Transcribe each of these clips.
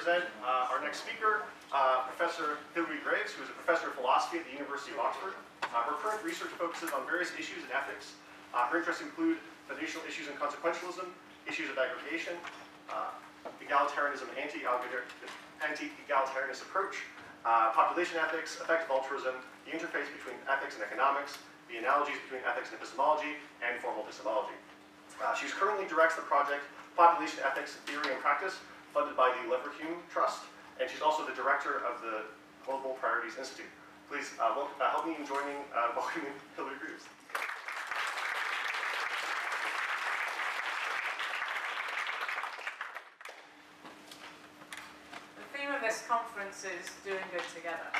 present uh, our next speaker, uh, Professor Hilary Greaves, who is a professor of philosophy at the University of Oxford. Uh, her current research focuses on various issues in ethics. Uh, her interests include foundational issues in consequentialism, issues of aggregation, uh, egalitarianism and anti-egalitarianist approach, uh, population ethics, effective altruism, the interface between ethics and economics, the analogies between ethics and epistemology, and formal epistemology. She currently directs the project Population Ethics Theory and Practice, funded by the Leverhulme Trust, and she's also the director of the Global Priorities Institute. Please uh, welcome, uh, help me in joining uh, welcoming Greaves. The theme of this conference is doing good together.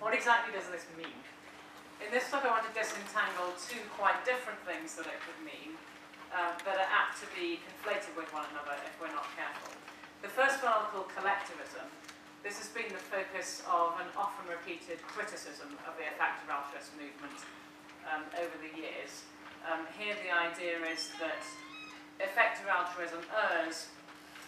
What exactly does this mean? In this talk I want to disentangle two quite different things that it could mean uh, that are apt to be conflated with one another if we're not careful. The first one I'll call collectivism. This has been the focus of an often repeated criticism of the effective altruist movement um, over the years. Um, here the idea is that effective altruism errs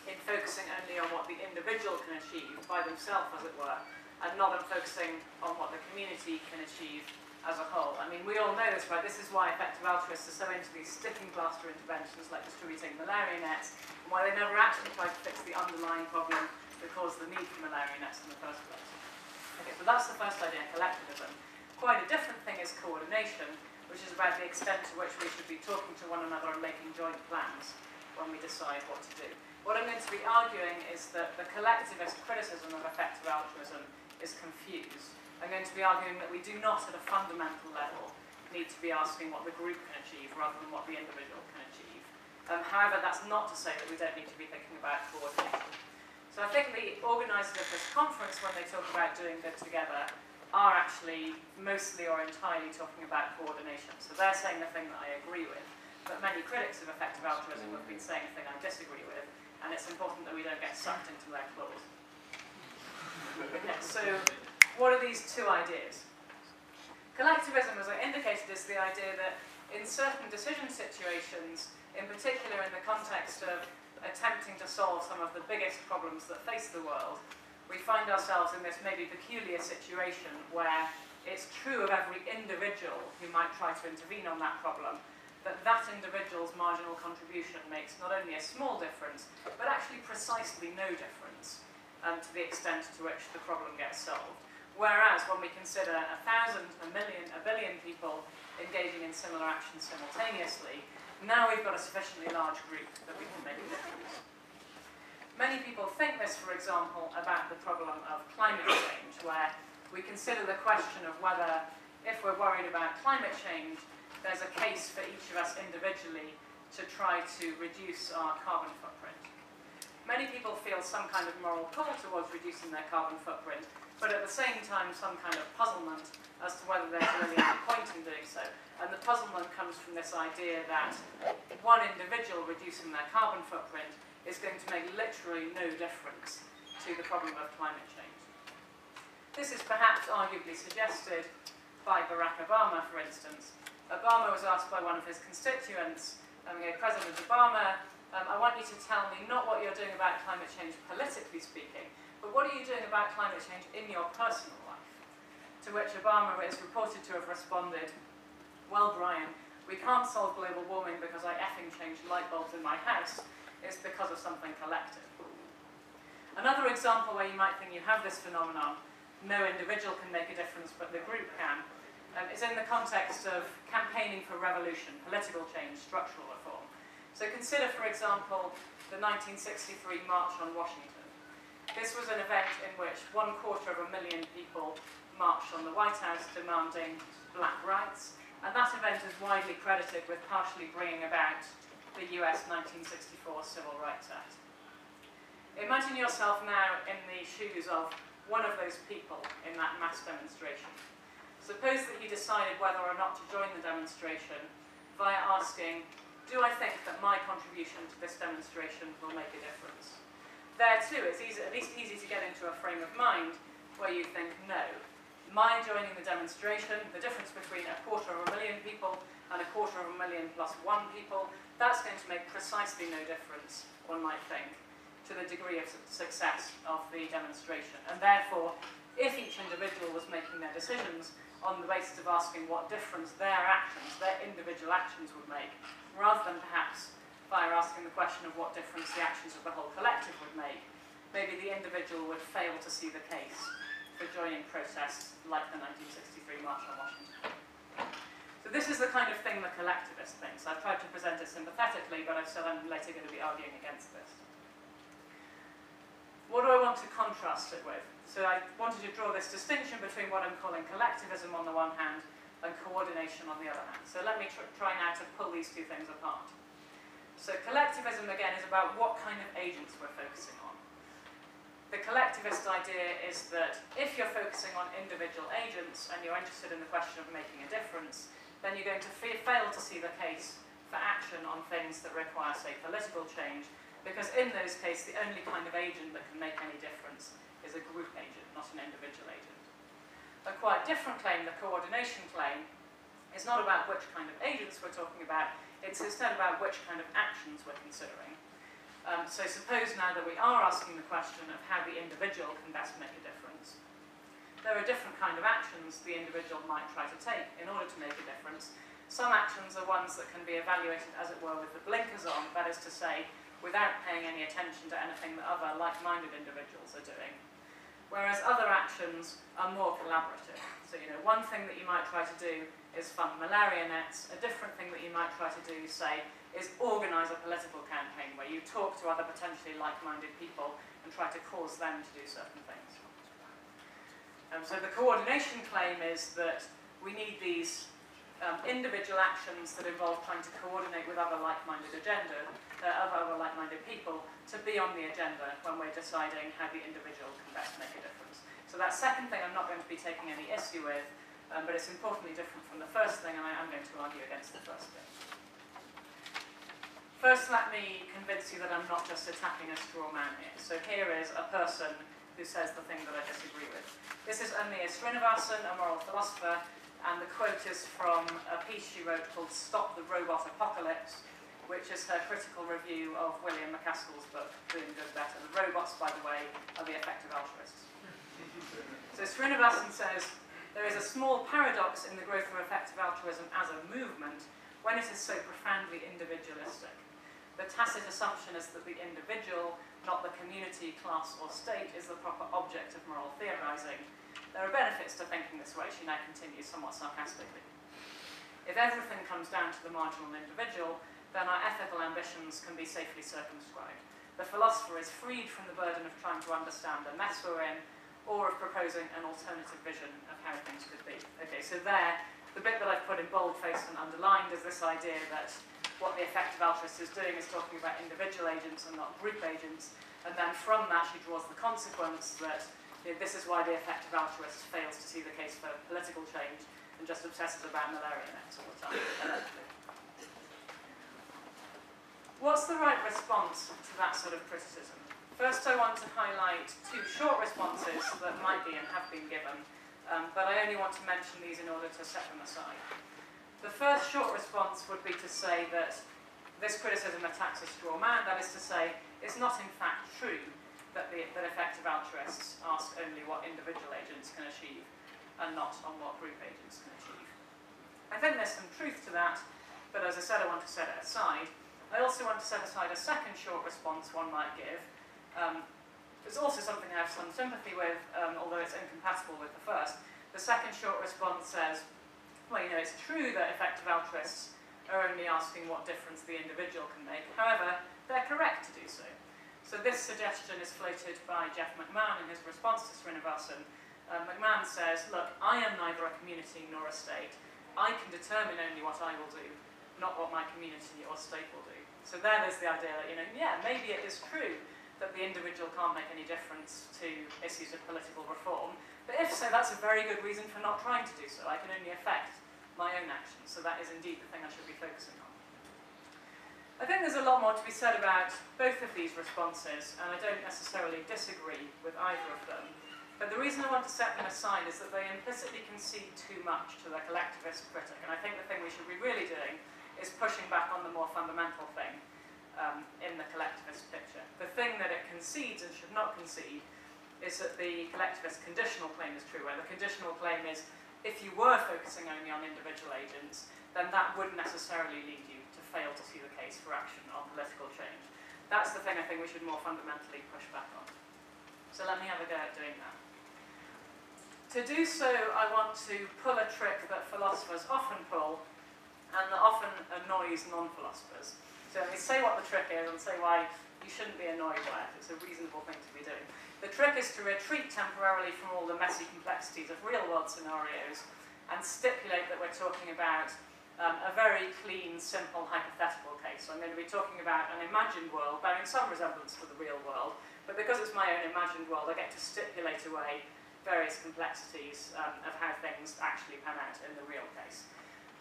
in focusing only on what the individual can achieve by themselves, as it were, and not on focusing on what the community can achieve as a whole. I mean, we all know this, right? This is why effective altruists are so into these sticking plaster interventions like distributing malaria nets and why they never actually try to fix the underlying problem that caused the need for malaria nets in the first place. Okay, so that's the first idea, collectivism. Quite a different thing is coordination, which is about the extent to which we should be talking to one another and making joint plans when we decide what to do. What I'm going to be arguing is that the collectivist criticism of effective altruism is confused. I'm going to be arguing that we do not, at a fundamental level, need to be asking what the group can achieve rather than what the individual can um, however, that's not to say that we don't need to be thinking about coordination. So I think the organisers of this conference, when they talk about doing good together, are actually mostly or entirely talking about coordination. So they're saying the thing that I agree with, but many critics of effective altruism have been saying the thing I disagree with, and it's important that we don't get sucked into their claws. Okay, so what are these two ideas? Collectivism, as I indicated, is the idea that in certain decision situations, in particular in the context of attempting to solve some of the biggest problems that face the world, we find ourselves in this maybe peculiar situation where it's true of every individual who might try to intervene on that problem that that individual's marginal contribution makes not only a small difference, but actually precisely no difference um, to the extent to which the problem gets solved. Whereas when we consider a thousand, a million, a billion people engaging in similar actions simultaneously, now we've got a sufficiently large group that we can make a difference. Many people think this, for example, about the problem of climate change, where we consider the question of whether, if we're worried about climate change, there's a case for each of us individually to try to reduce our carbon footprint. Many people feel some kind of moral pull towards reducing their carbon footprint, but at the same time some kind of puzzlement as to whether there's really any point in doing so. And the puzzlement comes from this idea that one individual reducing their carbon footprint is going to make literally no difference to the problem of climate change. This is perhaps arguably suggested by Barack Obama, for instance. Obama was asked by one of his constituents, um, President Obama, um, I want you to tell me not what you're doing about climate change politically speaking, but what are you doing about climate change in your personal life? To which Obama is reported to have responded, well, Brian, we can't solve global warming because I effing changed light bulbs in my house. It's because of something collective. Another example where you might think you have this phenomenon, no individual can make a difference but the group can, um, is in the context of campaigning for revolution, political change, structural. So consider, for example, the 1963 March on Washington. This was an event in which one quarter of a million people marched on the White House demanding black rights, and that event is widely credited with partially bringing about the US 1964 Civil Rights Act. Imagine yourself now in the shoes of one of those people in that mass demonstration. Suppose that he decided whether or not to join the demonstration via asking, do I think that my contribution to this demonstration will make a difference? There too, it's easy, at least easy to get into a frame of mind where you think, no, my joining the demonstration, the difference between a quarter of a million people and a quarter of a million plus one people, that's going to make precisely no difference, one might think, to the degree of success of the demonstration. And therefore, if each individual was making their decisions on the basis of asking what difference their actions, their individual actions would make, rather than perhaps by asking the question of what difference the actions of the whole collective would make, maybe the individual would fail to see the case for joining protests like the 1963 March on Washington. So this is the kind of thing the collectivist thinks. I've tried to present it sympathetically, but I'm still am later going to be arguing against this. What do I want to contrast it with? So I wanted to draw this distinction between what I'm calling collectivism on the one hand and coordination on the other hand. So let me tr try now to pull these two things apart. So collectivism, again, is about what kind of agents we're focusing on. The collectivist idea is that if you're focusing on individual agents and you're interested in the question of making a difference, then you're going to fa fail to see the case for action on things that require, say, political change, because in those cases, the only kind of agent that can make any difference is a group agent, not an individual agent. A quite different claim, the coordination claim, is not about which kind of agents we're talking about, it's instead about which kind of actions we're considering. Um, so suppose now that we are asking the question of how the individual can best make a difference. There are different kind of actions the individual might try to take in order to make a difference. Some actions are ones that can be evaluated, as it were, with the blinkers on, that is to say, without paying any attention to anything that other like-minded individuals are doing. whereas other actions are more collaborative. So, you know, one thing that you might try to do is fund malaria nets. A different thing that you might try to do, say, is organise a political campaign where you talk to other potentially like-minded people and try to cause them to do certain things. Um, so the coordination claim is that we need these um, individual actions that involve trying to coordinate with other like-minded agenda, uh, other, like-minded people, to be on the agenda when we're deciding how the individual can best make a difference. So that second thing I'm not going to be taking any issue with, um, but it's importantly different from the first thing, and I am going to argue against the first thing. First, let me convince you that I'm not just attacking a straw man here. So here is a person who says the thing that I disagree with. This is Amia Srinivasan, a moral philosopher, and the quote is from a piece she wrote called Stop the Robot Apocalypse, which is her critical review of William MacAskill's book, Doing Good Better. The robots, by the way, are the effective altruists. So Srinivasan says, there is a small paradox in the growth of effective altruism as a movement when it is so profoundly individualistic. The tacit assumption is that the individual, not the community, class, or state, is the proper object of moral theorizing. There are benefits to thinking this way, she now continues somewhat sarcastically. If everything comes down to the marginal individual, then our ethical ambitions can be safely circumscribed. The philosopher is freed from the burden of trying to understand the mess we're in, or of proposing an alternative vision of how things could be. Okay, so there, the bit that I've put in bold-faced and underlined is this idea that what the effective altruist is doing is talking about individual agents and not group agents. And then from that, she draws the consequence that this is why the effective altruist fails to see the case for political change and just obsesses about malaria nets all the time. What's the right response to that sort of criticism? First, I want to highlight two short responses that might be and have been given, um, but I only want to mention these in order to set them aside. The first short response would be to say that this criticism attacks a straw man, that is to say, it's not in fact true that, the, that effective altruists ask only what individual agents can achieve and not on what group agents can achieve. I think there's some truth to that, but as I said, I want to set it aside. I also want to set aside a second short response one might give. Um, it's also something I have some sympathy with, um, although it's incompatible with the first. The second short response says, well, you know, it's true that effective altruists are only asking what difference the individual can make. However, they're correct to do so. So this suggestion is floated by Jeff McMahan in his response to Srinivasan. Uh, McMahan says, look, I am neither a community nor a state. I can determine only what I will do, not what my community or state will do. So there is the idea that, you know, yeah, maybe it is true that the individual can't make any difference to issues of political reform, but if so, that's a very good reason for not trying to do so. I can only affect my own actions, so that is indeed the thing I should be focusing on. I think there's a lot more to be said about both of these responses, and I don't necessarily disagree with either of them. But the reason I want to set them aside is that they implicitly concede too much to the collectivist critic, and I think the thing we should be really doing is pushing back on the more fundamental thing. um, in the collectivist picture. The thing that it concedes and should not concede is that the collectivist conditional claim is true, where the conditional claim is if you were focusing only on individual agents, then that wouldn't necessarily lead you fail to see the case for action on political change. That's the thing I think we should more fundamentally push back on. So let me have a go at doing that. To do so, I want to pull a trick that philosophers often pull and that often annoys non-philosophers. So let me say what the trick is and say why you shouldn't be annoyed by it. It's a reasonable thing to be doing. The trick is to retreat temporarily from all the messy complexities of real-world scenarios and stipulate that we're talking about um, a very clean, simple, hypothetical case. So I'm going to be talking about an imagined world bearing some resemblance to the real world, but because it's my own imagined world, I get to stipulate away various complexities um, of how things actually pan out in the real case.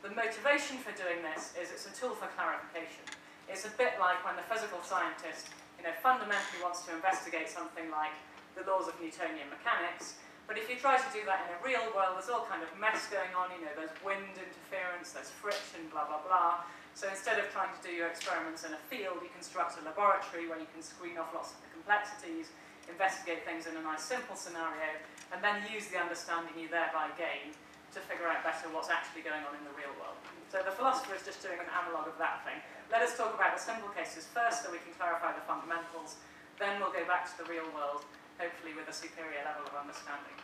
The motivation for doing this is it's a tool for clarification. It's a bit like when the physical scientist you know, fundamentally wants to investigate something like the laws of Newtonian mechanics, but if you try to do that in a real world, there's all kind of mess going on, you know, there's wind interference, there's friction, blah, blah, blah. So instead of trying to do your experiments in a field, you construct a laboratory where you can screen off lots of the complexities, investigate things in a nice simple scenario, and then use the understanding you thereby gain to figure out better what's actually going on in the real world. So the philosopher is just doing an analogue of that thing. Let us talk about the simple cases first so we can clarify the fundamentals, then we'll go back to the real world, hopefully with a superior level of understanding.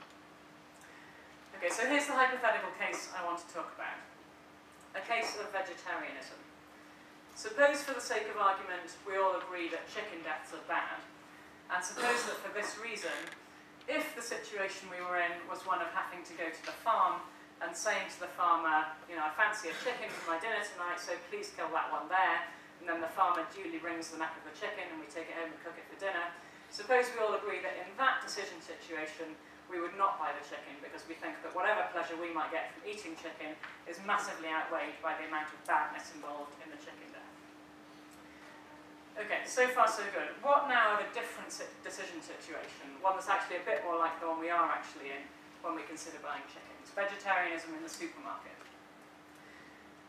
Okay, so here's the hypothetical case I want to talk about. A case of vegetarianism. Suppose for the sake of argument we all agree that chicken deaths are bad, and suppose that for this reason, if the situation we were in was one of having to go to the farm and saying to the farmer, you know, I fancy a chicken for my dinner tonight, so please kill that one there, and then the farmer duly wrings the neck of the chicken and we take it home and cook it for dinner. Suppose we all agree that in that decision situation, we would not buy the chicken because we think that whatever pleasure we might get from eating chicken is massively outweighed by the amount of badness involved in the chicken death. Okay, so far so good. What now of a different decision situation? One that's actually a bit more like the one we are actually in when we consider buying chickens. Vegetarianism in the supermarket.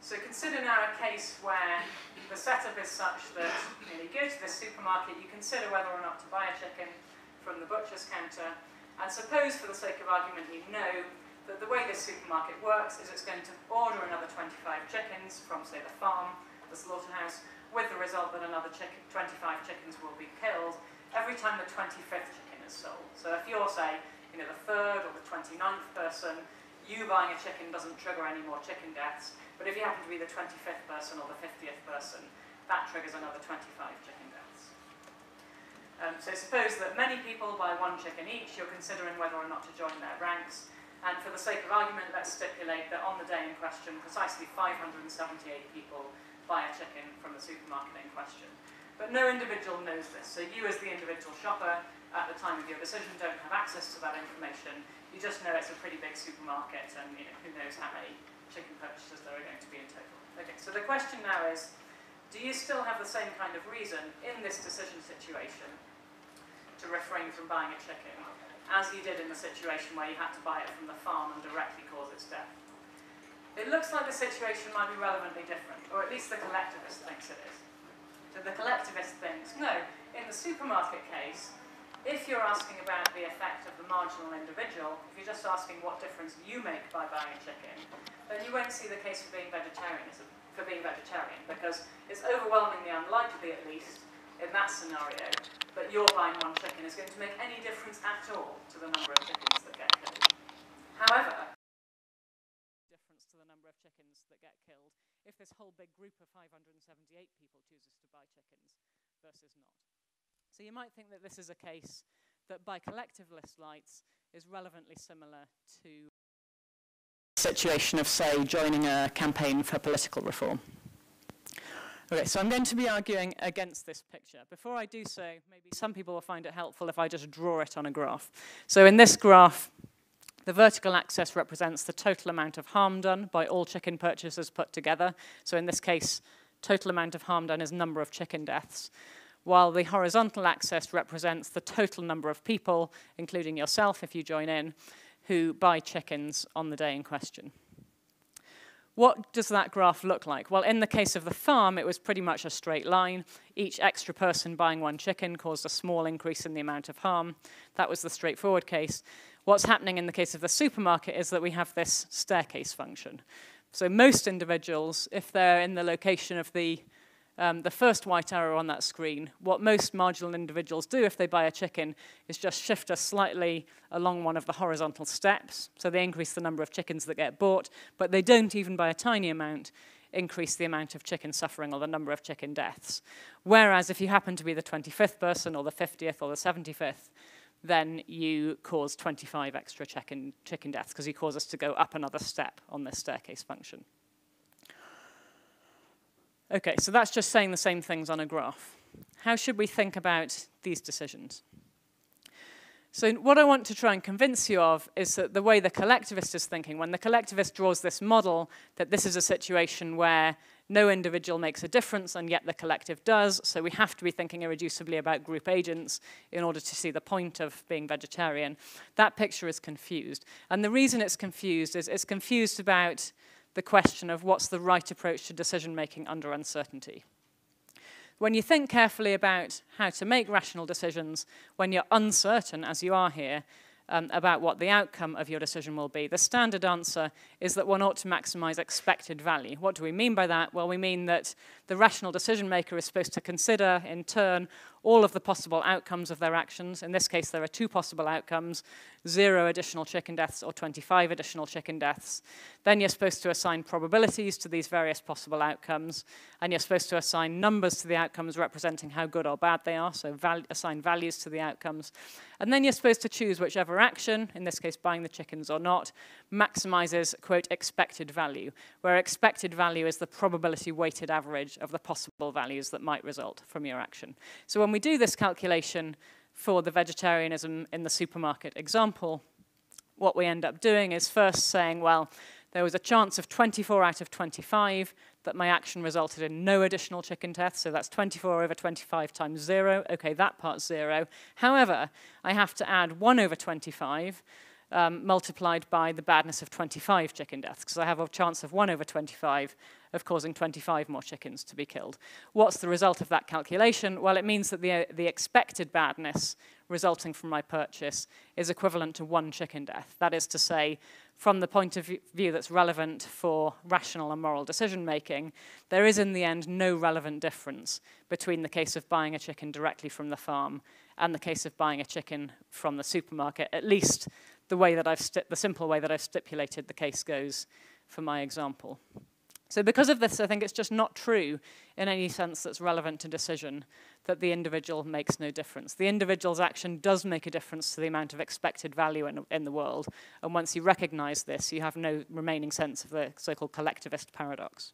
So consider now a case where the setup is such that you, know, you go to the supermarket, you consider whether or not to buy a chicken from the butcher's counter, and suppose for the sake of argument you know that the way this supermarket works is it's going to order another 25 chickens from, say, the farm, the slaughterhouse, with the result that another chicken, 25 chickens will be killed every time the 25th chicken is sold. So if you're, say, you know, the third or the 29th person, you buying a chicken doesn't trigger any more chicken deaths, but if you happen to be the 25th person or the 50th person, that triggers another 25 chicken deaths. Um, so suppose that many people buy one chicken each, you're considering whether or not to join their ranks, and for the sake of argument, let's stipulate that on the day in question, precisely 578 people buy a chicken from the supermarket in question. But no individual knows this. So you as the individual shopper at the time of your decision don't have access to that information. You just know it's a pretty big supermarket and you know, who knows how many chicken purchases there are going to be in total. Okay, so the question now is, do you still have the same kind of reason in this decision situation to refrain from buying a chicken as you did in the situation where you had to buy it from the farm and directly cause its death? It looks like the situation might be relevantly different, or at least the collectivist thinks it is. So the collectivist thinks, no, in the supermarket case, if you're asking about the effect of the marginal individual, if you're just asking what difference you make by buying chicken, then you won't see the case for being vegetarianism, for being vegetarian, because it's overwhelmingly unlikely, at least, in that scenario, that your buying one chicken is going to make any difference at all to the number of chickens that get killed. However, difference to the number of chickens that get killed if this whole big group of 578 people chooses to buy chickens versus not. So you might think that this is a case that by collectivist lights is relevantly similar to the situation of, say, joining a campaign for political reform. Okay, so I'm going to be arguing against this picture. Before I do so, maybe some people will find it helpful if I just draw it on a graph. So in this graph, the vertical axis represents the total amount of harm done by all chicken purchases put together. So in this case, total amount of harm done is number of chicken deaths, while the horizontal axis represents the total number of people, including yourself if you join in, who buy chickens on the day in question. What does that graph look like? Well, in the case of the farm, it was pretty much a straight line. Each extra person buying one chicken caused a small increase in the amount of harm. That was the straightforward case. What's happening in the case of the supermarket is that we have this staircase function. So most individuals, if they're in the location of the um, the first white arrow on that screen, what most marginal individuals do if they buy a chicken is just shift us slightly along one of the horizontal steps. So they increase the number of chickens that get bought, but they don't even by a tiny amount increase the amount of chicken suffering or the number of chicken deaths. Whereas if you happen to be the 25th person or the 50th or the 75th, then you cause 25 extra chicken, chicken deaths because you cause us to go up another step on this staircase function. Okay, so that's just saying the same things on a graph. How should we think about these decisions? So what I want to try and convince you of is that the way the collectivist is thinking, when the collectivist draws this model, that this is a situation where no individual makes a difference and yet the collective does, so we have to be thinking irreducibly about group agents in order to see the point of being vegetarian. That picture is confused. And the reason it's confused is it's confused about the question of what's the right approach to decision making under uncertainty. When you think carefully about how to make rational decisions, when you're uncertain, as you are here, um, about what the outcome of your decision will be, the standard answer is that one ought to maximize expected value. What do we mean by that? Well, we mean that the rational decision maker is supposed to consider, in turn, all of the possible outcomes of their actions. In this case, there are two possible outcomes, zero additional chicken deaths or 25 additional chicken deaths. Then you're supposed to assign probabilities to these various possible outcomes, and you're supposed to assign numbers to the outcomes representing how good or bad they are, so val assign values to the outcomes. And then you're supposed to choose whichever action, in this case buying the chickens or not, maximizes, quote, expected value, where expected value is the probability weighted average of the possible values that might result from your action. So when we do this calculation, for the vegetarianism in the supermarket example, what we end up doing is first saying, well, there was a chance of 24 out of 25 that my action resulted in no additional chicken deaths, so that's 24 over 25 times zero. Okay, that part's zero. However, I have to add 1 over 25 um, multiplied by the badness of 25 chicken deaths, because I have a chance of 1 over 25 of causing 25 more chickens to be killed. What's the result of that calculation? Well, it means that the, uh, the expected badness resulting from my purchase is equivalent to one chicken death. That is to say, from the point of view that's relevant for rational and moral decision making, there is in the end no relevant difference between the case of buying a chicken directly from the farm and the case of buying a chicken from the supermarket, at least the way that I've the simple way that I've stipulated the case goes for my example. So because of this, I think it's just not true in any sense that's relevant to decision that the individual makes no difference. The individual's action does make a difference to the amount of expected value in, in the world. And once you recognize this, you have no remaining sense of the so-called collectivist paradox.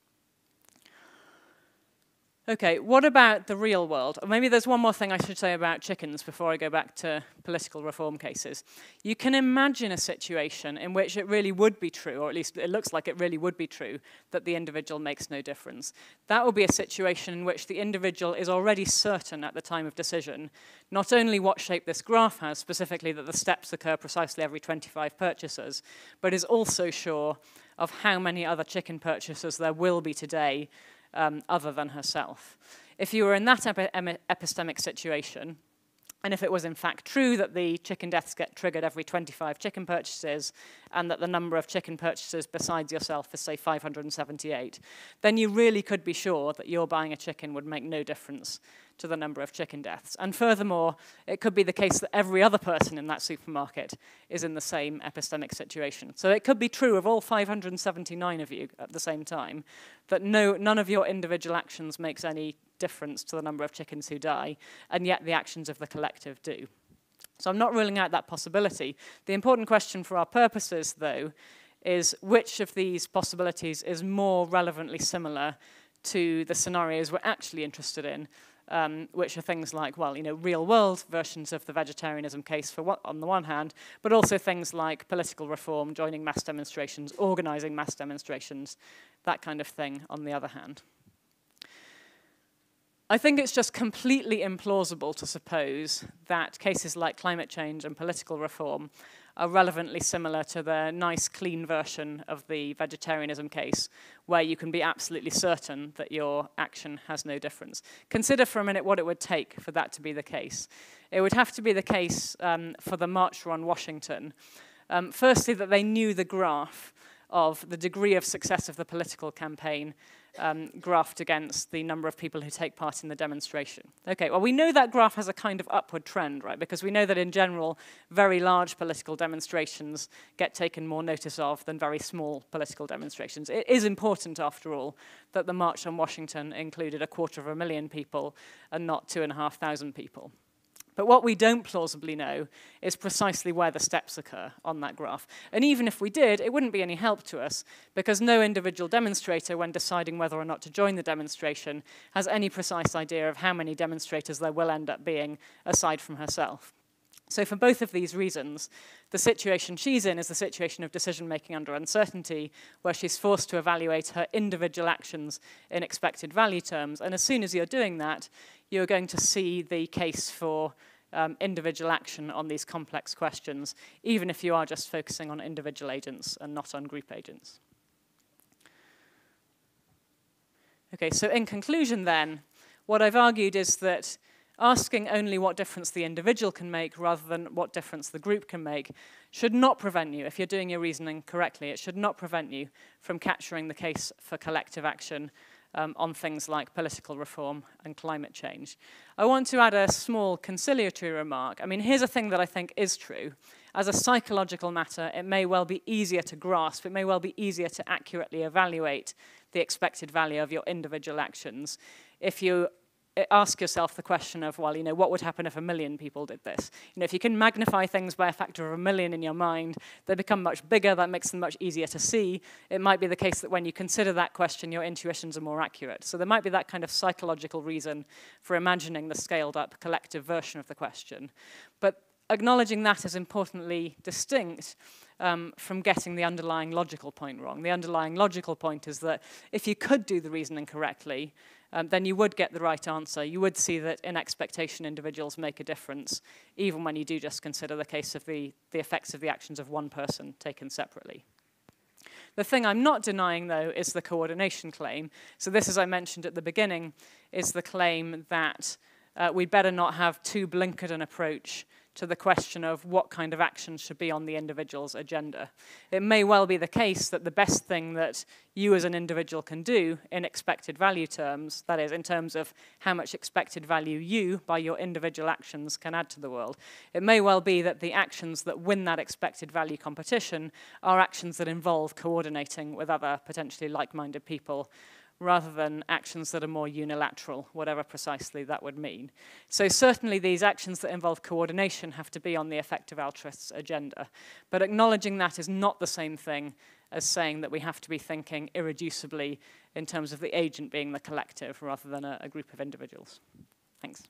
Okay, what about the real world? Maybe there's one more thing I should say about chickens before I go back to political reform cases. You can imagine a situation in which it really would be true, or at least it looks like it really would be true, that the individual makes no difference. That will be a situation in which the individual is already certain at the time of decision, not only what shape this graph has, specifically that the steps occur precisely every 25 purchases, but is also sure of how many other chicken purchases there will be today um, other than herself. If you were in that epi epistemic situation, and if it was in fact true that the chicken deaths get triggered every 25 chicken purchases and that the number of chicken purchases besides yourself is, say, 578, then you really could be sure that your buying a chicken would make no difference to the number of chicken deaths. And furthermore, it could be the case that every other person in that supermarket is in the same epistemic situation. So it could be true of all 579 of you at the same time that no, none of your individual actions makes any difference to the number of chickens who die, and yet the actions of the collective do. So I'm not ruling out that possibility. The important question for our purposes, though, is which of these possibilities is more relevantly similar to the scenarios we're actually interested in, um, which are things like, well, you know, real world versions of the vegetarianism case for what, on the one hand, but also things like political reform, joining mass demonstrations, organizing mass demonstrations, that kind of thing on the other hand. I think it's just completely implausible to suppose that cases like climate change and political reform are relevantly similar to the nice, clean version of the vegetarianism case, where you can be absolutely certain that your action has no difference. Consider for a minute what it would take for that to be the case. It would have to be the case um, for the March on Washington. Um, firstly, that they knew the graph of the degree of success of the political campaign um, graphed against the number of people who take part in the demonstration. Okay, well, we know that graph has a kind of upward trend, right? Because we know that in general, very large political demonstrations get taken more notice of than very small political demonstrations. It is important, after all, that the March on Washington included a quarter of a million people and not two and a half thousand people. But what we don't plausibly know is precisely where the steps occur on that graph. And even if we did, it wouldn't be any help to us because no individual demonstrator, when deciding whether or not to join the demonstration, has any precise idea of how many demonstrators there will end up being aside from herself. So for both of these reasons, the situation she's in is the situation of decision making under uncertainty, where she's forced to evaluate her individual actions in expected value terms. And as soon as you're doing that, you're going to see the case for um, individual action on these complex questions, even if you are just focusing on individual agents and not on group agents. Okay, so in conclusion then, what I've argued is that asking only what difference the individual can make rather than what difference the group can make should not prevent you, if you're doing your reasoning correctly, it should not prevent you from capturing the case for collective action um, on things like political reform and climate change. I want to add a small conciliatory remark. I mean, here's a thing that I think is true. As a psychological matter, it may well be easier to grasp, it may well be easier to accurately evaluate the expected value of your individual actions if you ask yourself the question of, well, you know, what would happen if a million people did this? You know, if you can magnify things by a factor of a million in your mind, they become much bigger, that makes them much easier to see. It might be the case that when you consider that question, your intuitions are more accurate. So there might be that kind of psychological reason for imagining the scaled up collective version of the question. But acknowledging that is importantly distinct um, from getting the underlying logical point wrong. The underlying logical point is that if you could do the reasoning correctly, um, then you would get the right answer. You would see that in expectation individuals make a difference, even when you do just consider the case of the, the effects of the actions of one person taken separately. The thing I'm not denying, though, is the coordination claim. So this, as I mentioned at the beginning, is the claim that uh, we'd better not have too blinkered an approach to the question of what kind of actions should be on the individual's agenda. It may well be the case that the best thing that you as an individual can do in expected value terms, that is, in terms of how much expected value you, by your individual actions, can add to the world, it may well be that the actions that win that expected value competition are actions that involve coordinating with other potentially like-minded people rather than actions that are more unilateral, whatever precisely that would mean. So certainly these actions that involve coordination have to be on the effective altruist's agenda. But acknowledging that is not the same thing as saying that we have to be thinking irreducibly in terms of the agent being the collective rather than a, a group of individuals. Thanks.